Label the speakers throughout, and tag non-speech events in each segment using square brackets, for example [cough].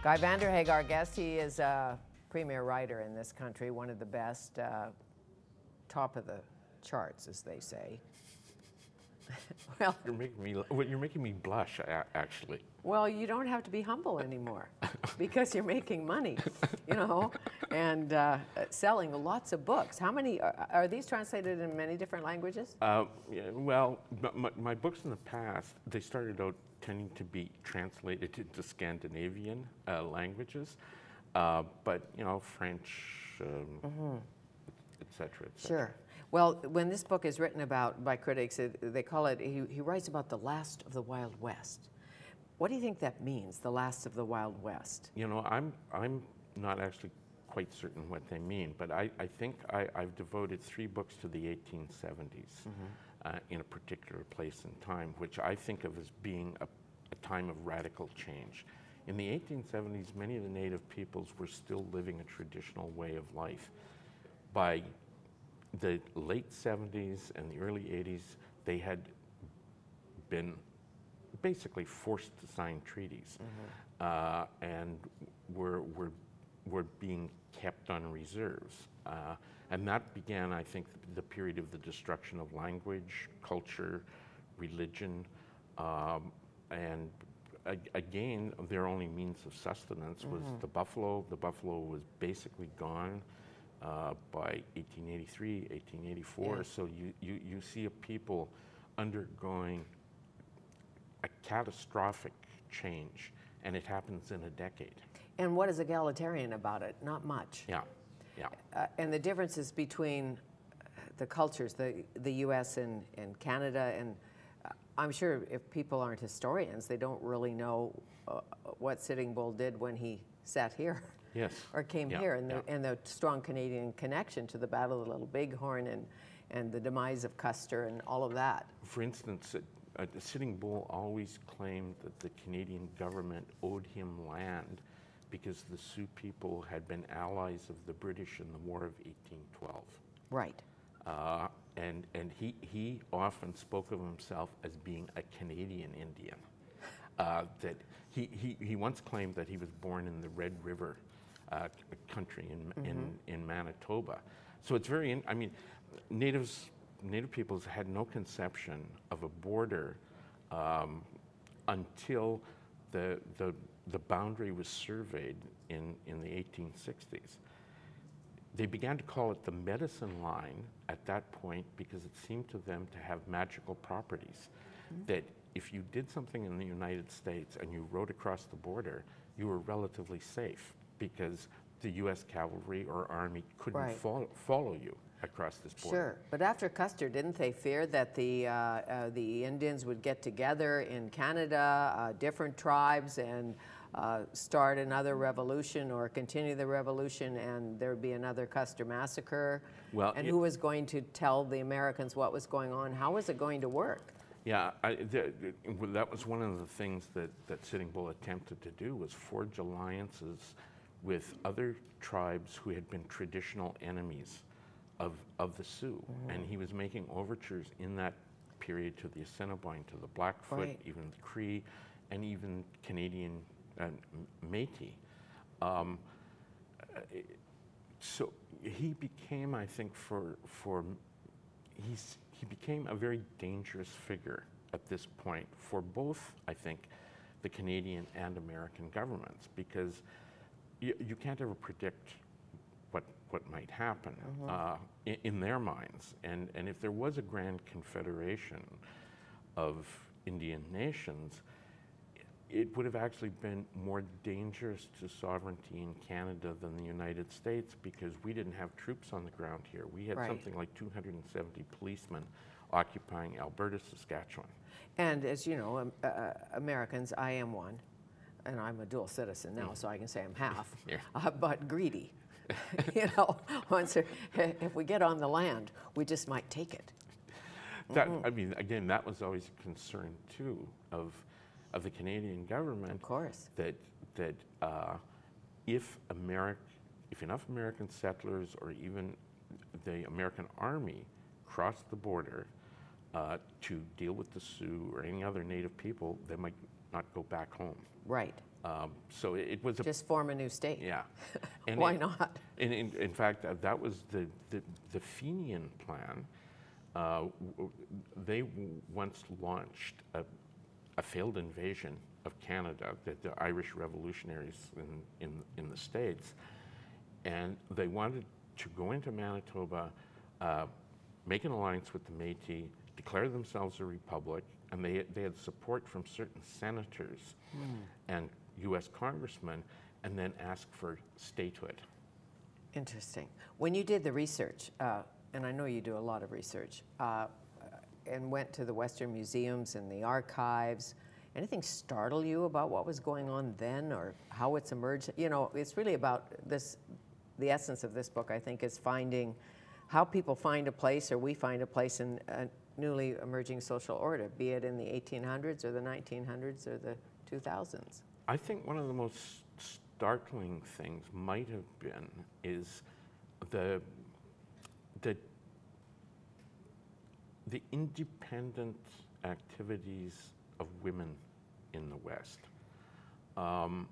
Speaker 1: Guy Vanderhaeghe, our guest, he is a premier writer in this country, one of the best, uh, top of the charts, as they say. [laughs]
Speaker 2: well, you're making me well, you're making me blush. Actually.
Speaker 1: Well, you don't have to be humble anymore [laughs] because you're making money, you know, and uh, selling lots of books. How many are, are, these translated in many different languages?
Speaker 2: Uh, yeah, well, my, my, books in the past they started out tending to be translated into Scandinavian uh, languages, uh, but you know, French, um, et cetera, et
Speaker 1: cetera. Sure. Well, when this book is written about by critics, they call it, he, he writes about the last of the Wild West. What do you think that means, the last of the Wild West?
Speaker 2: You know, I'm, I'm not actually quite certain what they mean, but I, I think I, have devoted three books to the 1870s mm-hmm. uh, in a particular place and time, which I think of as being a, a time of radical change. In the 1870s, many of the native peoples were still living a traditional way of life. By the late 70s and the early 80s, they had been basically forced to sign treaties mm-hmm. uh, and were, were, were being kept on reserves. Uh, and that began, I think, the period of the destruction of language, culture, religion, um, and again, their only means of sustenance was mm-hmm. the buffalo. The buffalo was basically gone uh, by 1883, 1884. Yeah. So you, you, you see a people undergoing a catastrophic change, and it happens in a decade.
Speaker 1: And what is egalitarian about it? Not much.
Speaker 2: Yeah, yeah.
Speaker 1: Uh, and the differences between the cultures, the, the US and, and Canada, and uh, I'm sure if people aren't historians, they don't really know uh, what Sitting Bull did when he sat here.
Speaker 2: Yes. [laughs]
Speaker 1: or came
Speaker 2: yeah,
Speaker 1: here, and the, yeah. and the strong Canadian connection to the Battle of the Little Bighorn and, and the demise of Custer and all of that.
Speaker 2: For instance, uh, Sitting Bull always claimed that the Canadian government owed him land because the Sioux people had been allies of the British in the War of 1812.
Speaker 1: Right.
Speaker 2: Uh, and and he, he often spoke of himself as being a Canadian Indian. Uh, that he, he, he once claimed that he was born in the Red River uh, country in, mm-hmm. in, in Manitoba. So it's very, in, I mean, natives Native peoples had no conception of a border um, until the, the, the boundary was surveyed in, in the 1860s. They began to call it the medicine line at that point because it seemed to them to have magical properties. Mm-hmm. That if you did something in the United States and you rode across the border, you were relatively safe because the US cavalry or army couldn't right. follow, follow you across this border.
Speaker 1: Sure, but after Custer, didn't they fear that the uh, uh, the Indians would get together in Canada, uh, different tribes, and uh, start another revolution or continue the revolution, and there'd be another Custer massacre? Well, and it, who was going to tell the Americans what was going on? How was it going to work?
Speaker 2: Yeah, I, the, that was one of the things that, that Sitting Bull attempted to do was forge alliances with other tribes who had been traditional enemies of, of the Sioux. Mm-hmm. And he was making overtures in that period to the Assiniboine, to the Blackfoot, right. even the Cree, and even Canadian uh, Métis. Um, so he became, I think, for, for he's, he became a very dangerous figure at this point for both, I think, the Canadian and American governments because you, you can't ever predict what what might happen mm-hmm. uh, in, in, their minds. And, and if there was a grand confederation of Indian nations, it would have actually been more dangerous to sovereignty in Canada than the United States because we didn't have troops on the ground here. We had right. something like 270 policemen occupying Alberta, Saskatchewan.
Speaker 1: And as you know, um, uh, Americans, I am one, and I'm a dual citizen now, mm. so I can say I'm [laughs] half, yeah. uh, but greedy. [laughs] you know, [laughs] once if we get on the land, we just might take it.
Speaker 2: That mm-hmm. I mean, again, that was always a concern too of of the Canadian government.
Speaker 1: Of course.
Speaker 2: That that uh, if America, if enough American settlers or even the American army crossed the border uh, to deal with the Sioux or any other native people, they might not go back home.
Speaker 1: Right.
Speaker 2: Um, so it, it was a
Speaker 1: Just form a new state.
Speaker 2: yeah. [laughs] And
Speaker 1: Why
Speaker 2: it-
Speaker 1: not?
Speaker 2: In, in, in fact, uh, that was the, the, the Fenian plan. Uh, w- they w- once launched a, a failed invasion of Canada, that the Irish revolutionaries in, in, in the States. And they wanted to go into Manitoba, uh, make an alliance with the Métis, declare themselves a republic, and they, they had support from certain senators and US congressmen, and then ask for statehood.
Speaker 1: Interesting. When you did the research, uh, and I know you do a lot of research, uh, and went to the Western museums and the archives, anything startle you about what was going on then or how it's emerged? You know, it's really about this, the essence of this book, I think, is finding how people find a place or we find a place in a newly emerging social order, be it in the 1800s or the 1900s or the 2000s.
Speaker 2: I think one of the most startling things might have been is the the the independent activities of women in the West. Um,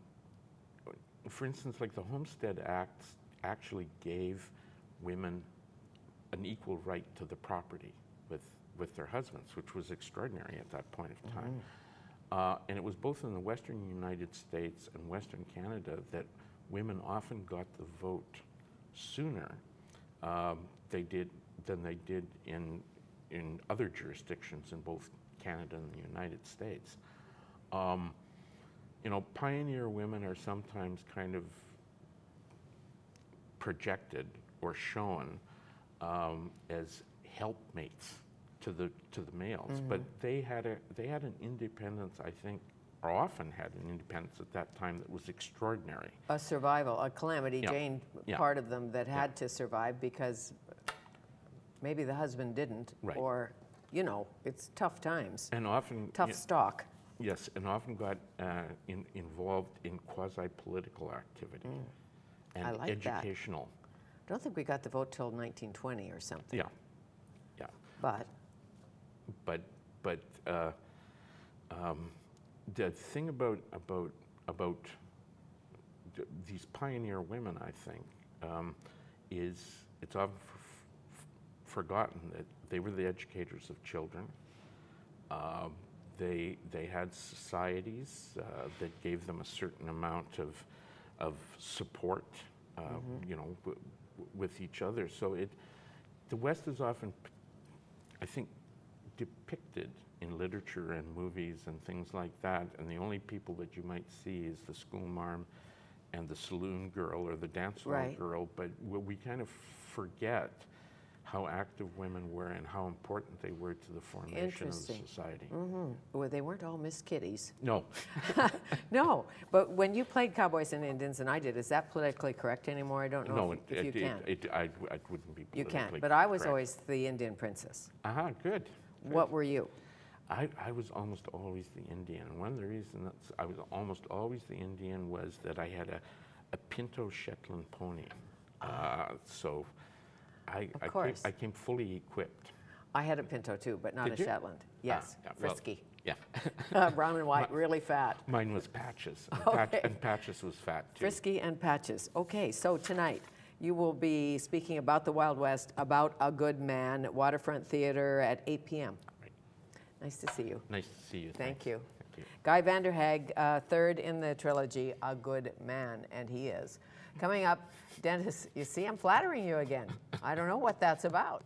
Speaker 2: for instance, like the Homestead Act actually gave women an equal right to the property with, with their husbands, which was extraordinary at that point of time. Uh, and it was both in the Western United States and Western Canada that women often got the vote sooner um, they did than they did in in other jurisdictions in both Canada and the United States. Um, you know, pioneer women are sometimes kind of projected or shown um, as helpmates to the to the males, but they had a they had an independence, I think, or often had an independence at that time that was extraordinary.
Speaker 1: A survival, a calamity
Speaker 2: Yeah.
Speaker 1: Jane
Speaker 2: Yeah.
Speaker 1: part of them that had to survive because maybe the husband didn't,
Speaker 2: Right.
Speaker 1: or you know, it's tough times,
Speaker 2: And often,
Speaker 1: tough
Speaker 2: y-
Speaker 1: stock.
Speaker 2: yes, and often got uh, in, involved in quasi-political activity and
Speaker 1: Mm. I like that.
Speaker 2: educational.
Speaker 1: I don't think we got the vote till 1920 or something.
Speaker 2: Yeah, yeah.
Speaker 1: But
Speaker 2: but but uh, um, the thing about about about these pioneer women, I think, um, is it's often forgotten that they were the educators of children. Um, they they had societies uh, that gave them a certain amount of of support, uh, you know, w- with each other. So it the West is often, I think, depicted in literature and movies and things like that, and the only people that you might see is the schoolmarm and the saloon girl or the dance hall
Speaker 1: Right.
Speaker 2: girl, but we kind of forget how active women were and how important they were to the formation of the society.
Speaker 1: mhm. well, they weren't all Miss Kitties.
Speaker 2: No, [laughs]
Speaker 1: No, but when you played Cowboys and Indians, and I did, is that politically correct anymore? I don't know
Speaker 2: no,
Speaker 1: if,
Speaker 2: it,
Speaker 1: if you
Speaker 2: it,
Speaker 1: can.
Speaker 2: it, it, I, I wouldn't be
Speaker 1: you can't, but I was
Speaker 2: correct.
Speaker 1: always the Indian princess.
Speaker 2: Aha, good.
Speaker 1: What were you?
Speaker 2: I, I was almost always the Indian. And one of the reasons I was almost always the Indian was that I had a, a Pinto Shetland pony. Uh, so I,
Speaker 1: Of
Speaker 2: I, came,
Speaker 1: course.
Speaker 2: I came fully equipped.
Speaker 1: I had a Pinto too, but not
Speaker 2: Did
Speaker 1: a
Speaker 2: you?
Speaker 1: Shetland. Yes,
Speaker 2: Ah, yeah, well,
Speaker 1: frisky.
Speaker 2: yeah. [laughs]
Speaker 1: Brown and white, [laughs] really fat.
Speaker 2: Mine was Patches. And, [laughs] Patch, and Patches was fat too.
Speaker 1: Frisky and Patches. Okay, so tonight you will be speaking about the Wild West, about a good man at Waterfront Theater at 8 p.m.
Speaker 2: Right.
Speaker 1: Nice to see you.
Speaker 2: Nice to see you.
Speaker 1: Thank
Speaker 2: Thanks.
Speaker 1: you.
Speaker 2: Thank you.
Speaker 1: Guy Vanderhaeghe, uh, third in the trilogy, A Good Man, and he is. Coming up, Dennis, you see, I'm flattering you again. I don't know what that's about.